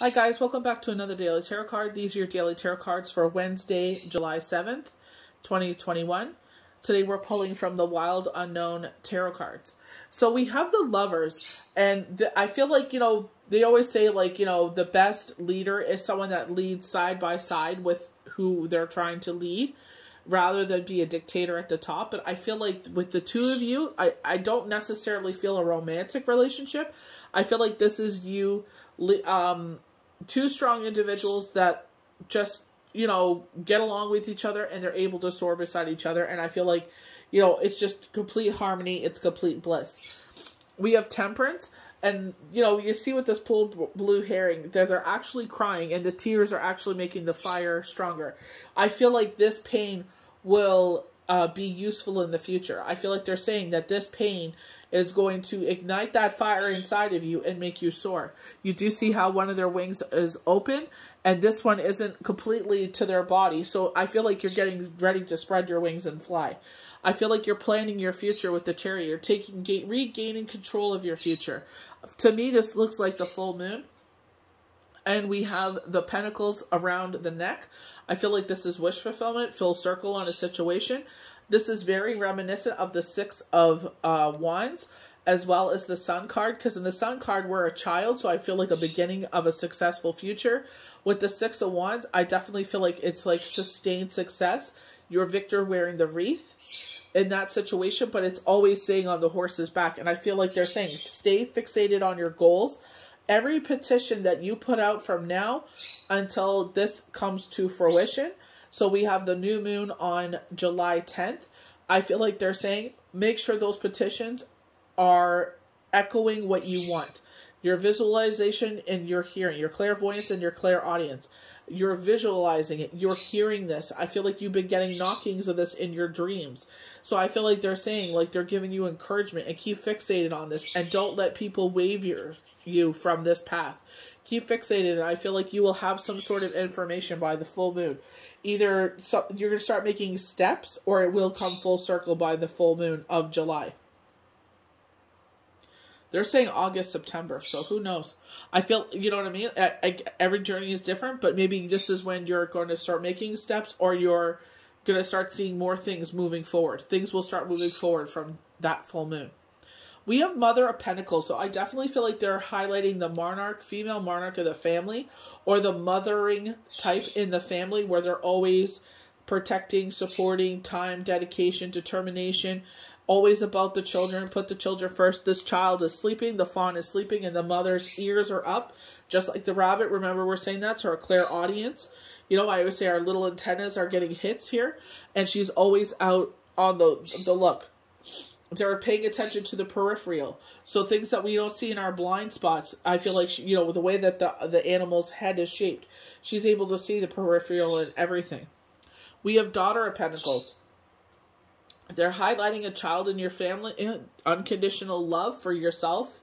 Hi guys, welcome back to another daily tarot card. These are your daily tarot cards for Wednesday, July 7th, 2021. Today we're pulling from the Wild Unknown tarot cards. So we have the lovers and I feel like, you know, they always say like, you know, the best leader is someone that leads side by side with who they're trying to lead rather than be a dictator at the top. But I feel like with the two of you, I, I don't necessarily feel a romantic relationship. I feel like this is you um, two strong individuals that just you know get along with each other and they're able to soar beside each other. And i feel like you know it's just complete harmony. It's complete bliss. We have temperance. And you know you see with this pulled blue heron that they're actually crying and the tears are actually making the fire stronger. I feel like this pain will uh, be useful in the future. I feel like they're saying that this pain is going to ignite that fire inside of you and make you soar. You do see how one of their wings is open and this one isn't completely to their body. So I feel like you're getting ready to spread your wings and fly. I feel like you're planning your future with the chariot. You're taking, regaining control of your future. To me, this looks like the full moon and we have the pentacles around the neck. I feel like this is wish fulfillment, full circle on a situation. This is very reminiscent of the Six of uh, Wands as well as the Sun card because in the Sun card we're a child so I feel like a beginning of a successful future. With the Six of Wands I definitely feel like it's like sustained success. You're Victor wearing the wreath in that situation but it's always saying on the horse's back and I feel like they're saying stay fixated on your goals. Every petition that you put out from now until this comes to fruition so we have the new moon on July 10th. I feel like they're saying make sure those petitions are echoing what you want. Your visualization and your hearing, your clairvoyance and your clairaudience. You're visualizing it. You're hearing this. I feel like you've been getting knockings of this in your dreams. So I feel like they're saying, like they're giving you encouragement and keep fixated on this and don't let people wave you from this path. Keep fixated and I feel like you will have some sort of information by the full moon either so, you're going to start making steps or it will come full circle by the full moon of July. They're saying August, September, so who knows? I feel, you know what I mean? I, I, every journey is different, but maybe this is when you're going to start making steps or you're going to start seeing more things moving forward. Things will start moving forward from that full moon. We have Mother of Pentacles, so I definitely feel like they're highlighting the monarch, female monarch of the family, or the mothering type in the family where they're always protecting, supporting, time, dedication, determination, always about the children, put the children first. This child is sleeping, the fawn is sleeping, and the mother's ears are up, just like the rabbit. Remember, we're saying that. So our clairaudience. You know, I always say our little antennas are getting hits here, and she's always out on the the look they're paying attention to the peripheral. So things that we don't see in our blind spots, I feel like, she, you know, the way that the, the animal's head is shaped, she's able to see the peripheral and everything. We have Daughter of Pentacles. They're highlighting a child in your family, unconditional love for yourself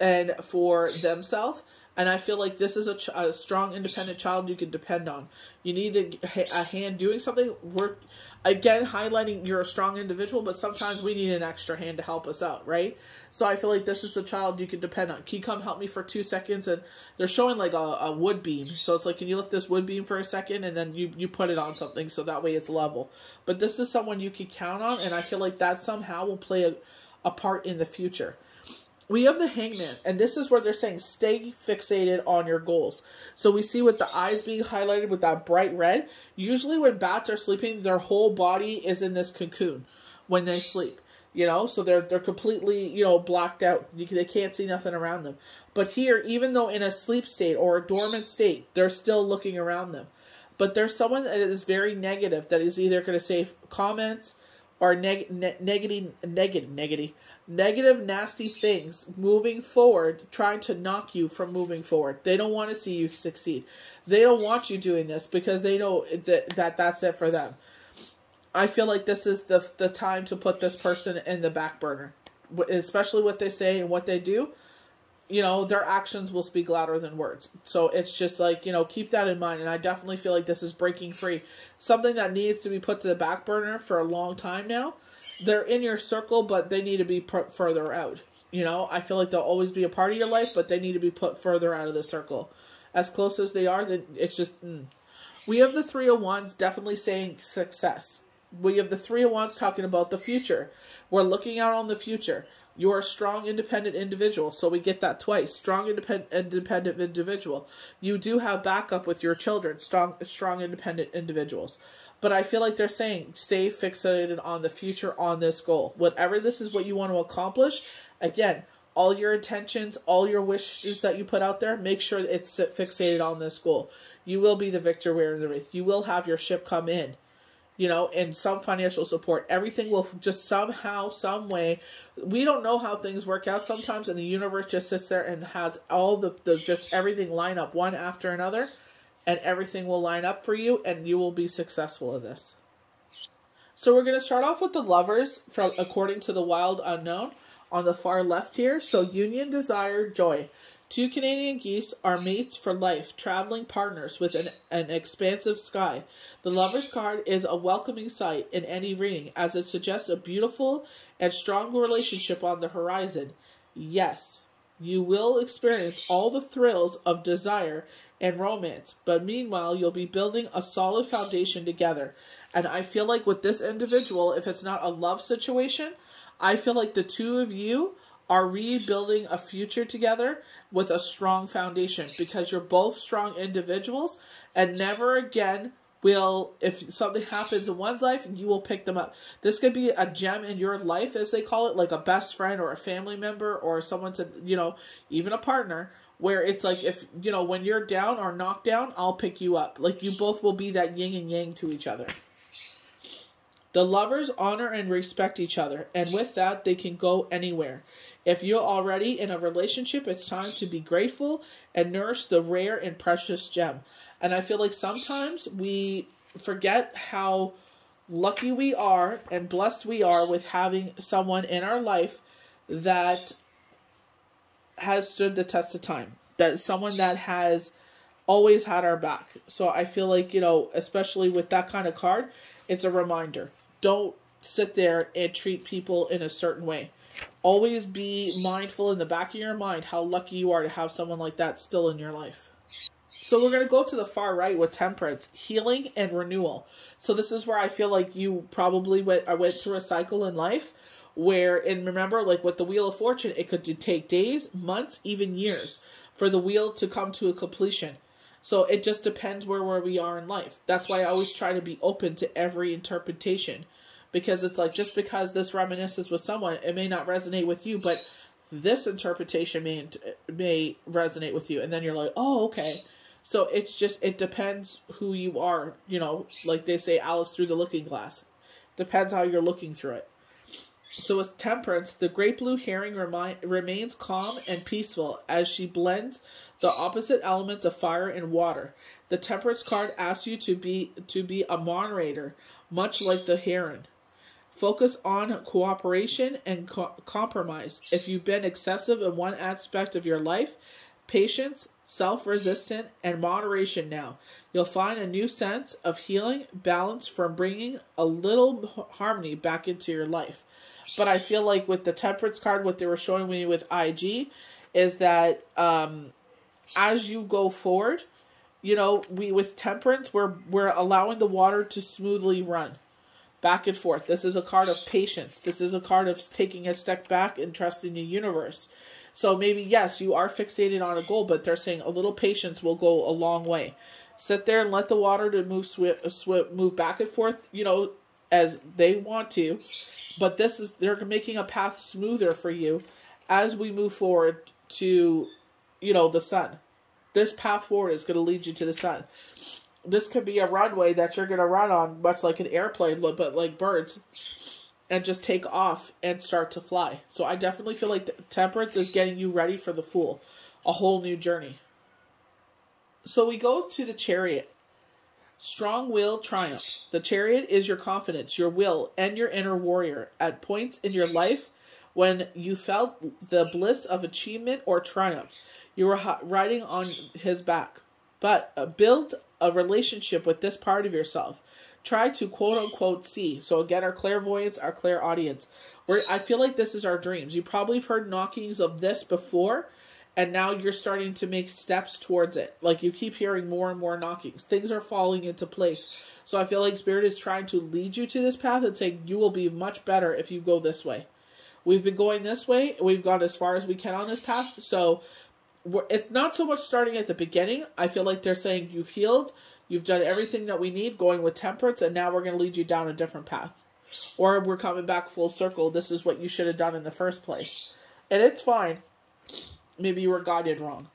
and for themselves. And I feel like this is a, a, strong, independent child you can depend on. You need a, a hand doing something. We're, again, highlighting you're a strong individual, but sometimes we need an extra hand to help us out, right? So I feel like this is the child you can depend on. Can you come help me for two seconds? And they're showing like a, a wood beam. So it's like, can you lift this wood beam for a second? And then you, you put it on something so that way it's level. But this is someone you can count on. And I feel like that somehow will play a, a part in the future we have the hangman and this is where they're saying stay fixated on your goals. So we see with the eyes being highlighted with that bright red usually when bats are sleeping their whole body is in this cocoon when they sleep you know? So they're they're completely you know blocked out. They can't see nothing around them. But here even though in a sleep state or a dormant state they're still looking around them. But there's someone that is very negative that is either going to say comments or neg- ne- negative negative negative negative, nasty things moving forward, trying to knock you from moving forward. They don't want to see you succeed. They don't want you doing this because they know that, that that's it for them. I feel like this is the the time to put this person in the back burner, especially what they say and what they do. You know, their actions will speak louder than words. So it's just like, you know, keep that in mind. And I definitely feel like this is breaking free. Something that needs to be put to the back burner for a long time now they're in your circle, but they need to be put further out. You know, I feel like they'll always be a part of your life, but they need to be put further out of the circle. as close as they are, then it's just. Mm. We have the three of wands definitely saying success. We have the three of wands talking about the future. We're looking out on the future. You're a strong, independent individual, so we get that twice. Strong, independent, independent individual. You do have backup with your children. Strong, strong, independent individuals. But I feel like they're saying stay fixated on the future, on this goal. Whatever this is, what you want to accomplish. Again, all your intentions, all your wishes that you put out there, make sure it's fixated on this goal. You will be the victor wearing the wreath. You will have your ship come in you know, and some financial support. Everything will just somehow, some way. We don't know how things work out sometimes, and the universe just sits there and has all the, the just everything line up one after another, and everything will line up for you, and you will be successful in this. So we're going to start off with the lovers from according to the wild unknown on the far left here. So union, desire, joy. Two Canadian geese are mates for life, traveling partners with an, an expansive sky. The lover's card is a welcoming sight in any reading, as it suggests a beautiful and strong relationship on the horizon. Yes, you will experience all the thrills of desire and romance, but meanwhile, you'll be building a solid foundation together. And I feel like with this individual, if it's not a love situation, I feel like the two of you are rebuilding a future together with a strong foundation because you're both strong individuals and never again will if something happens in one's life you will pick them up. This could be a gem in your life as they call it like a best friend or a family member or someone to you know even a partner where it's like if you know when you're down or knocked down i'll pick you up. Like you both will be that yin and yang to each other. The lovers honor and respect each other, and with that, they can go anywhere. If you're already in a relationship, it's time to be grateful and nourish the rare and precious gem. And I feel like sometimes we forget how lucky we are and blessed we are with having someone in our life that has stood the test of time. That someone that has always had our back. So I feel like, you know, especially with that kind of card, it's a reminder don't sit there and treat people in a certain way. Always be mindful in the back of your mind how lucky you are to have someone like that still in your life. So we're going to go to the far right with temperance, healing and renewal. So this is where I feel like you probably went I went through a cycle in life where and remember like with the wheel of fortune it could take days, months, even years for the wheel to come to a completion. So it just depends where, where we are in life. That's why I always try to be open to every interpretation because it's like just because this reminisces with someone, it may not resonate with you, but this interpretation may may resonate with you, and then you're like, oh, okay. So it's just it depends who you are, you know, like they say, Alice through the looking glass. Depends how you're looking through it. So with temperance, the great blue heron remi- remains calm and peaceful as she blends the opposite elements of fire and water. The temperance card asks you to be to be a moderator, much like the heron. Focus on cooperation and co compromise. If you've been excessive in one aspect of your life, patience, self resistant, and moderation now. You'll find a new sense of healing, balance from bringing a little harmony back into your life. But I feel like with the temperance card, what they were showing me with IG is that um, as you go forward, you know, we with temperance, we're we're allowing the water to smoothly run back and forth. This is a card of patience. This is a card of taking a step back and trusting the universe. So maybe, yes, you are fixated on a goal, but they're saying a little patience will go a long way. Sit there and let the water to move sw- sw- move back and forth, you know, as they want to. But this is they're making a path smoother for you as we move forward to, you know, the sun. This path forward is going to lead you to the sun this could be a runway that you're going to run on, much like an airplane, but like birds, and just take off and start to fly. So I definitely feel like temperance is getting you ready for the fool, a whole new journey. So we go to the chariot. Strong will triumph. The chariot is your confidence, your will, and your inner warrior. At points in your life when you felt the bliss of achievement or triumph, you were riding on his back. But uh, build a relationship with this part of yourself. Try to quote unquote see. So again, our clairvoyance, our clairaudience. Where I feel like this is our dreams. You probably have heard knockings of this before, and now you're starting to make steps towards it. Like you keep hearing more and more knockings. Things are falling into place. So I feel like Spirit is trying to lead you to this path and saying you will be much better if you go this way. We've been going this way. We've gone as far as we can on this path. So it's not so much starting at the beginning. I feel like they're saying you've healed, you've done everything that we need, going with temperance, and now we're going to lead you down a different path. Or we're coming back full circle. This is what you should have done in the first place. And it's fine. Maybe you were guided wrong.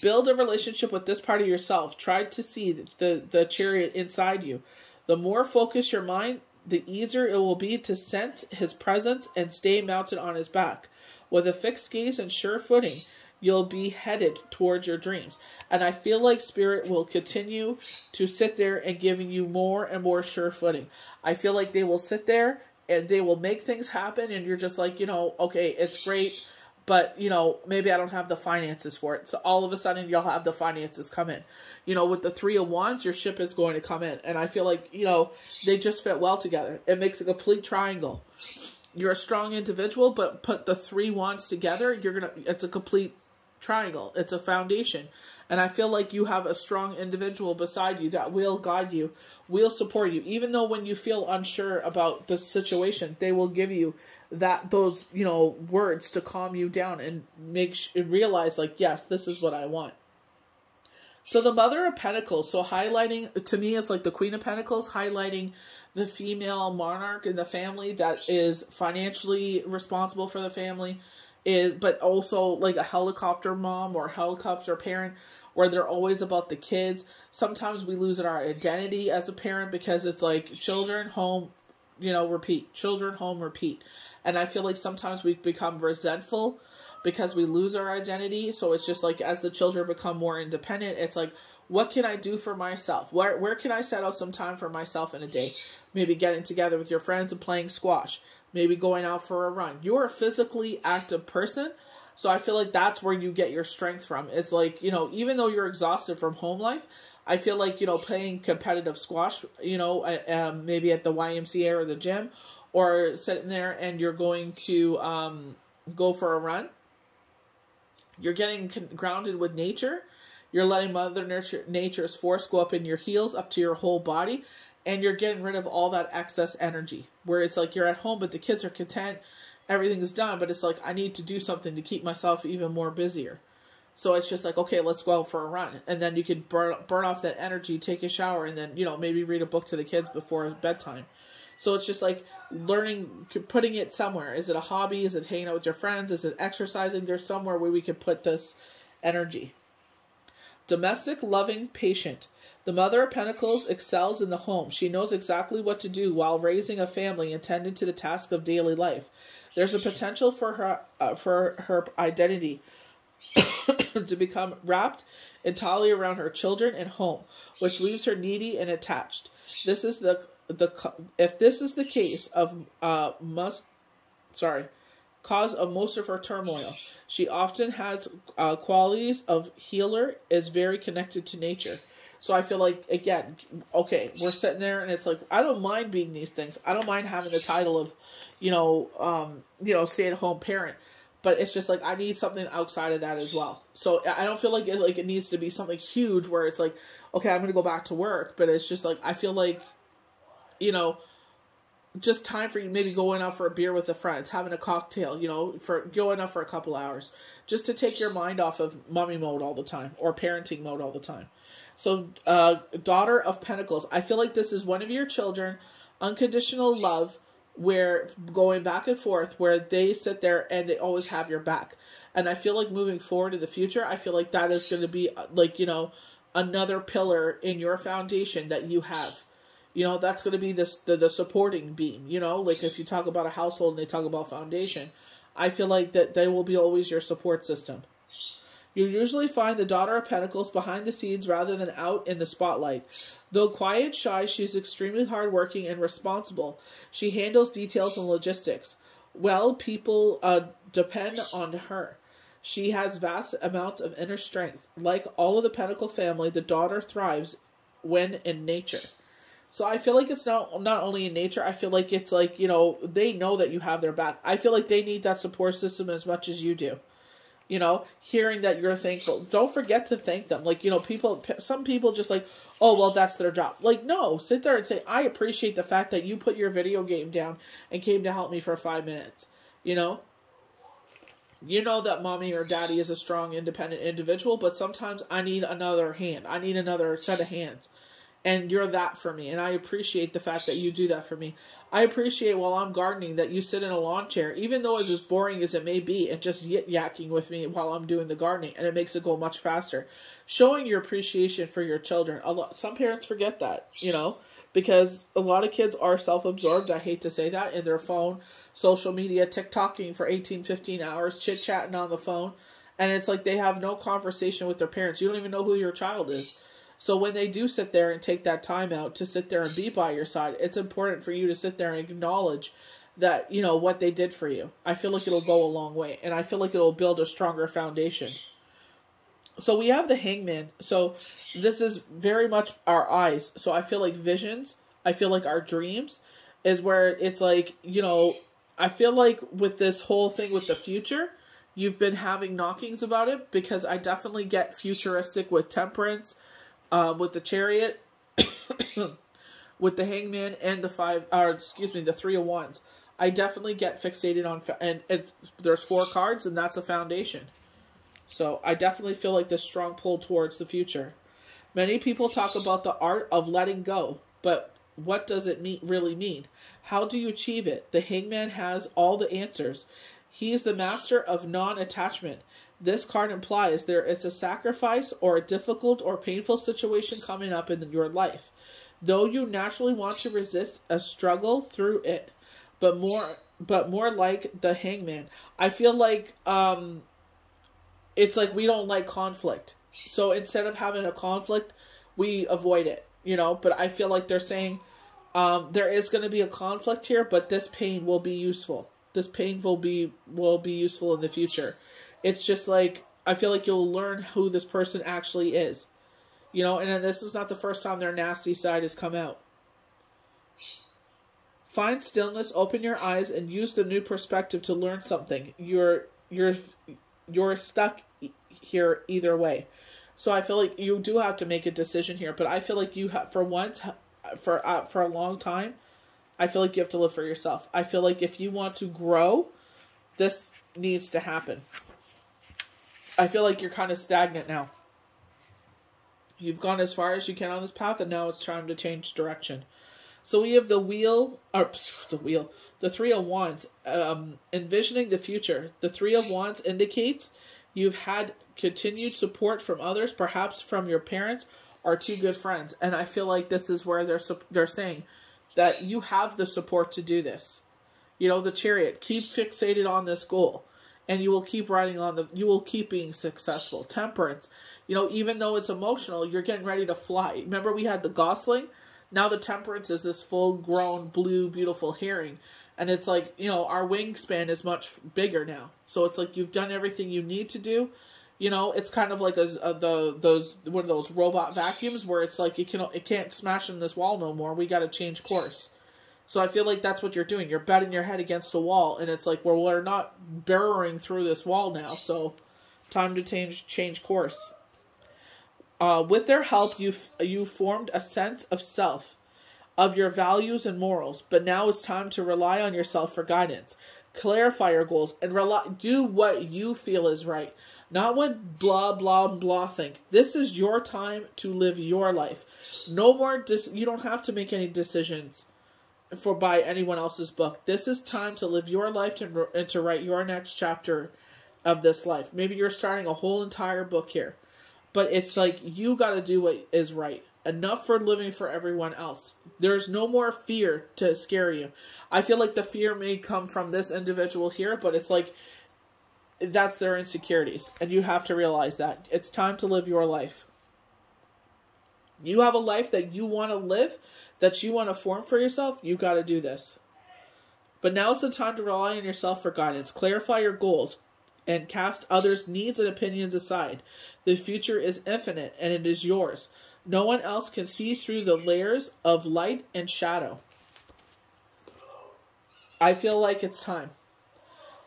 Build a relationship with this part of yourself. Try to see the, the, the chariot inside you. The more focused your mind, the easier it will be to sense his presence and stay mounted on his back. With a fixed gaze and sure footing, you'll be headed towards your dreams. And I feel like Spirit will continue to sit there and giving you more and more sure footing. I feel like they will sit there and they will make things happen, and you're just like, you know, okay, it's great but you know maybe i don't have the finances for it. So all of a sudden you'll have the finances come in. You know with the three of wands your ship is going to come in. And i feel like you know they just fit well together. It makes a complete triangle. You're a strong individual but put the three wands together you're gonna it's a complete triangle it's a foundation and I feel like you have a strong individual beside you that will guide you, will support you. Even though when you feel unsure about the situation, they will give you that those, you know, words to calm you down and make realize like, yes, this is what I want. So the Mother of Pentacles, so highlighting to me is like the Queen of Pentacles, highlighting the female monarch in the family that is financially responsible for the family, is but also like a helicopter mom or helicopter parent where they're always about the kids. Sometimes we lose our identity as a parent because it's like children, home, you know, repeat. Children, home, repeat. And I feel like sometimes we become resentful because we lose our identity. So it's just like as the children become more independent, it's like, what can I do for myself? Where where can I set out some time for myself in a day? Maybe getting together with your friends and playing squash. Maybe going out for a run. You're a physically active person so I feel like that's where you get your strength from. It's like, you know, even though you're exhausted from home life, I feel like, you know, playing competitive squash, you know, um, maybe at the YMCA or the gym, or sitting there and you're going to um, go for a run, you're getting grounded with nature. You're letting Mother Nature, Nature's force go up in your heels, up to your whole body, and you're getting rid of all that excess energy. Where it's like you're at home, but the kids are content everything's done, but it's like I need to do something to keep myself even more busier. So it's just like, okay, let's go out for a run. And then you could burn, burn off that energy, take a shower, and then, you know, maybe read a book to the kids before bedtime. So it's just like learning, putting it somewhere. Is it a hobby? Is it hanging out with your friends? Is it exercising? There's somewhere where we can put this energy. Domestic, loving, patient. The Mother of Pentacles excels in the home. She knows exactly what to do while raising a family and tending to the task of daily life. There's a potential for her uh, for her identity to become wrapped entirely around her children and home, which leaves her needy and attached. This is the the if this is the case of uh must sorry cause of most of her turmoil. She often has uh, qualities of healer, is very connected to nature. So I feel like again, okay, we're sitting there and it's like I don't mind being these things. I don't mind having the title of, you know, um, you know, stay at home parent. But it's just like I need something outside of that as well. So I don't feel like it like it needs to be something huge where it's like, okay, I'm gonna go back to work. But it's just like I feel like, you know, just time for you maybe going out for a beer with the friends, having a cocktail, you know, for going out for a couple hours, just to take your mind off of mommy mode all the time or parenting mode all the time. So, uh, daughter of pentacles. I feel like this is one of your children. Unconditional love, where going back and forth, where they sit there and they always have your back. And I feel like moving forward in the future, I feel like that is going to be uh, like, you know, another pillar in your foundation that you have. You know, that's going to be this the, the supporting beam, you know, like if you talk about a household and they talk about foundation, I feel like that they will be always your support system. You usually find the Daughter of Pentacles behind the scenes rather than out in the spotlight. Though quiet, shy, she's extremely hardworking and responsible. She handles details and logistics. Well, people uh, depend on her. She has vast amounts of inner strength. Like all of the Pentacle family, the daughter thrives when in nature. So I feel like it's not not only in nature. I feel like it's like you know they know that you have their back. I feel like they need that support system as much as you do. you know, hearing that you're thankful. Don't forget to thank them. Like, you know, people, some people just like, oh, well, that's their job. Like, no, sit there and say, I appreciate the fact that you put your video game down and came to help me for five minutes. You know, you know that mommy or daddy is a strong, independent individual, but sometimes I need another hand. I need another set of hands and you're that for me and i appreciate the fact that you do that for me. I appreciate while i'm gardening that you sit in a lawn chair even though it's as boring as it may be and just yit yakking with me while i'm doing the gardening and it makes it go much faster. Showing your appreciation for your children. A lot some parents forget that you know because a lot of kids are self-absorbed i hate to say that in their phone social media tiktoking for 18 15 hours chit-chatting on the phone and it's like they have no conversation with their parents. You don't even know who your child is so when they do sit there and take that time out to sit there and be by your side, it's important for you to sit there and acknowledge that, you know, what they did for you. I feel like it'll go a long way and I feel like it'll build a stronger foundation. So we have the hangman. So this is very much our eyes. So I feel like visions, I feel like our dreams is where it's like, you know, I feel like with this whole thing with the future, you've been having knockings about it because I definitely get futuristic with temperance, uh, with the chariot, with the hangman, and the five, or excuse me, the three of wands. I definitely get fixated on, and it's there's four cards, and that's a foundation. So I definitely feel like this strong pull towards the future. Many people talk about the art of letting go, but what does it mean, really mean? How do you achieve it? The hangman has all the answers. He is the master of non attachment. This card implies there is a sacrifice or a difficult or painful situation coming up in your life. Though you naturally want to resist a struggle through it, but more but more like the hangman. I feel like um it's like we don't like conflict. So instead of having a conflict, we avoid it, you know, but I feel like they're saying um there is going to be a conflict here, but this pain will be useful. This pain will be will be useful in the future. It's just like I feel like you'll learn who this person actually is. You know, and this is not the first time their nasty side has come out. Find stillness, open your eyes, and use the new perspective to learn something. You're you're you're stuck here either way. So I feel like you do have to make a decision here, but I feel like you have for once for uh, for a long time, I feel like you have to live for yourself. I feel like if you want to grow, this needs to happen. I feel like you're kind of stagnant now. You've gone as far as you can on this path, and now it's time to change direction. So we have the wheel, or the wheel, the three of wands, um, envisioning the future. The three of wands indicates you've had continued support from others, perhaps from your parents or two good friends. And I feel like this is where they're they're saying that you have the support to do this. You know, the chariot, keep fixated on this goal and you will keep riding on the you will keep being successful. Temperance. You know even though it's emotional you're getting ready to fly. Remember we had the gosling? Now the temperance is this full grown blue beautiful heron. And it's like you know our wingspan is much bigger now. So it's like you've done everything you need to do. You know it's kind of like a, a the those one of those robot vacuums where it's like you can it can't smash in this wall no more. We got to change course so I feel like that's what you're doing. You're betting your head against a wall, and it's like, well, we're not burrowing through this wall now, so time to change change course. Uh, with their help, you you formed a sense of self, of your values and morals. But now it's time to rely on yourself for guidance. Clarify your goals and rely, do what you feel is right, not what blah blah blah think. This is your time to live your life. No more. Dis- you don't have to make any decisions for by anyone else's book. This is time to live your life to, and to write your next chapter of this life. Maybe you're starting a whole entire book here, but it's like you got to do what is right. Enough for living for everyone else. There's no more fear to scare you. I feel like the fear may come from this individual here, but it's like that's their insecurities, and you have to realize that. It's time to live your life. You have a life that you want to live that you want to form for yourself, you got to do this. But now is the time to rely on yourself for guidance. Clarify your goals and cast others' needs and opinions aside. The future is infinite and it is yours. No one else can see through the layers of light and shadow. I feel like it's time.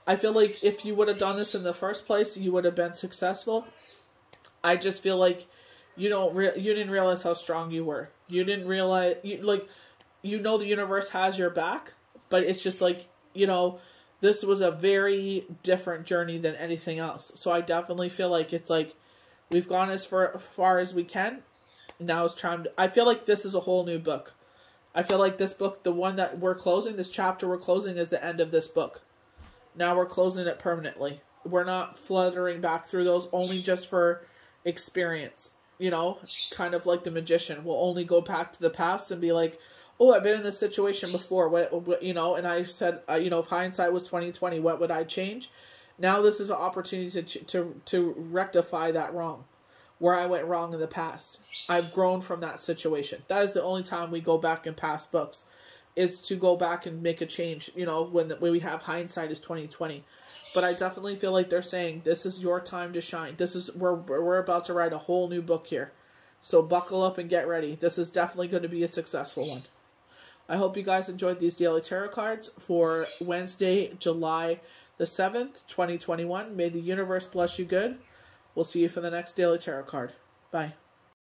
I feel like if you would have done this in the first place, you would have been successful. I just feel like you don't re- you didn't realize how strong you were. You didn't realize you like you know the universe has your back, but it's just like, you know, this was a very different journey than anything else. So I definitely feel like it's like we've gone as far, far as we can. Now it's time to, I feel like this is a whole new book. I feel like this book, the one that we're closing, this chapter we're closing is the end of this book. Now we're closing it permanently. We're not fluttering back through those only just for experience. You know, kind of like the magician. We'll only go back to the past and be like, oh, I've been in this situation before. What, what you know? And I said, uh, you know, if hindsight was twenty twenty, what would I change? Now this is an opportunity to to to rectify that wrong, where I went wrong in the past. I've grown from that situation. That is the only time we go back in past books, is to go back and make a change. You know, when the, when we have hindsight is twenty twenty. But I definitely feel like they're saying this is your time to shine. This is we're we're about to write a whole new book here. So buckle up and get ready. This is definitely going to be a successful one. I hope you guys enjoyed these daily tarot cards for Wednesday, July the 7th, 2021. May the universe bless you good. We'll see you for the next daily tarot card. Bye.